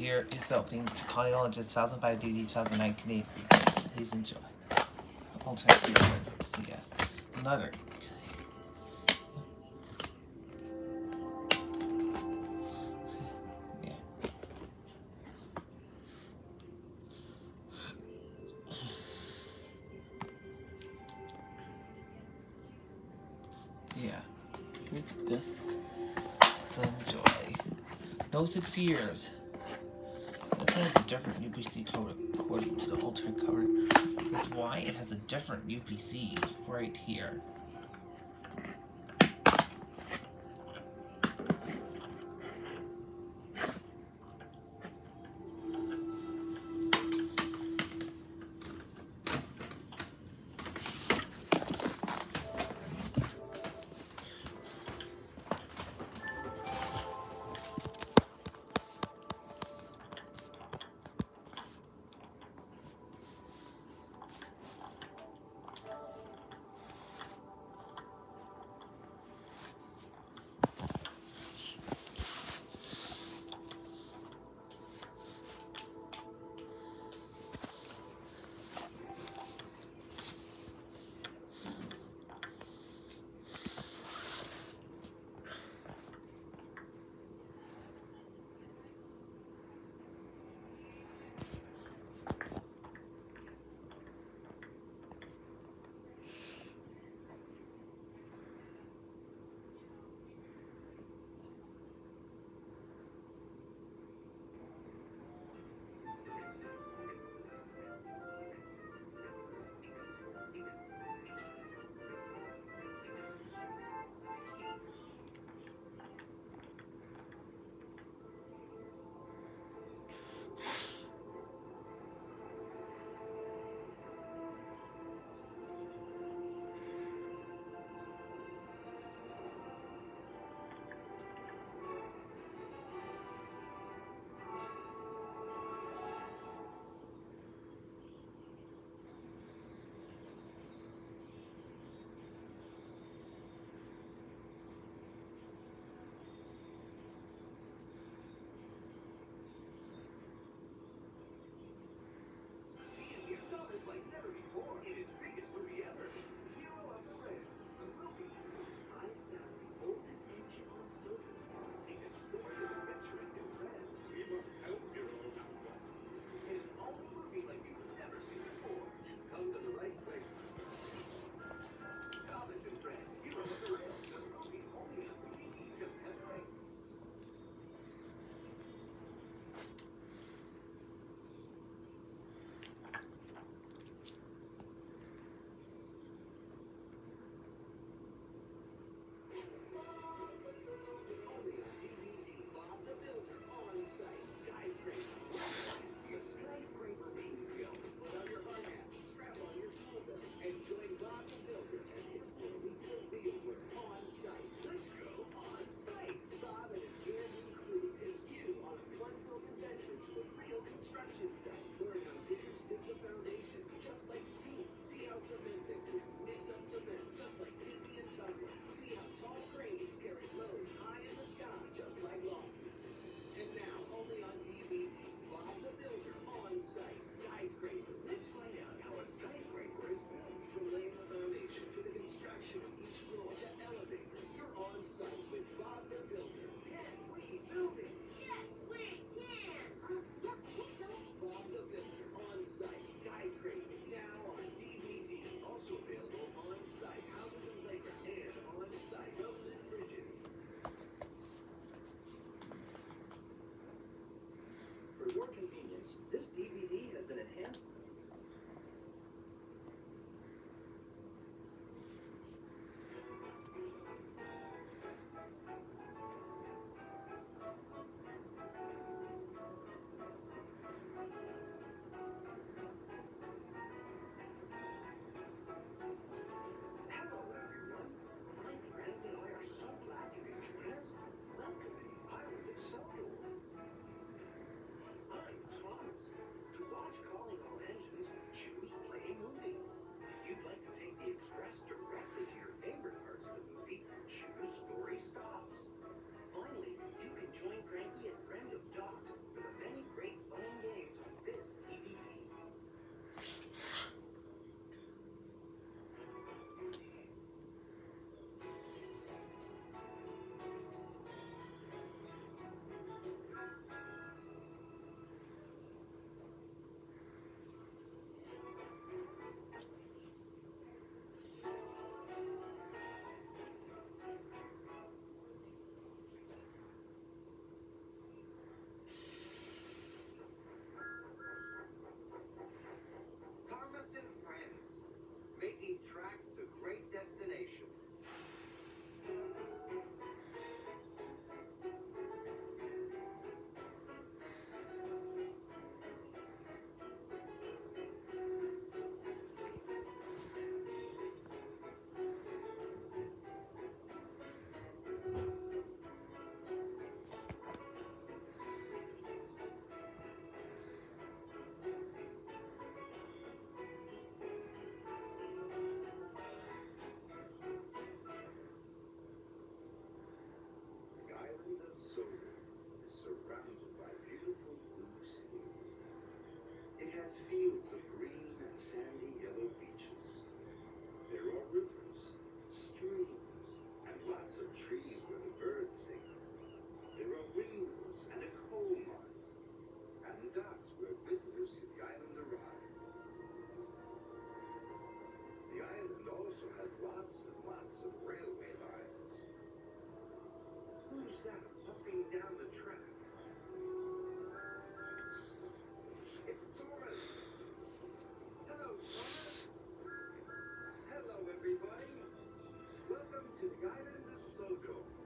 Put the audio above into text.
here is the opening to Calling All Engines 2005 DVD 2009 Canadian. Please enjoy. Alternate See ya. Another Yeah. Music disc. Let's enjoy. No six years. This has a different UPC code according to the alternate cover. That's why it has a different UPC right here. convenience, this DVD has been enhanced expressed directly tracks to great destination. to the island of Sodor.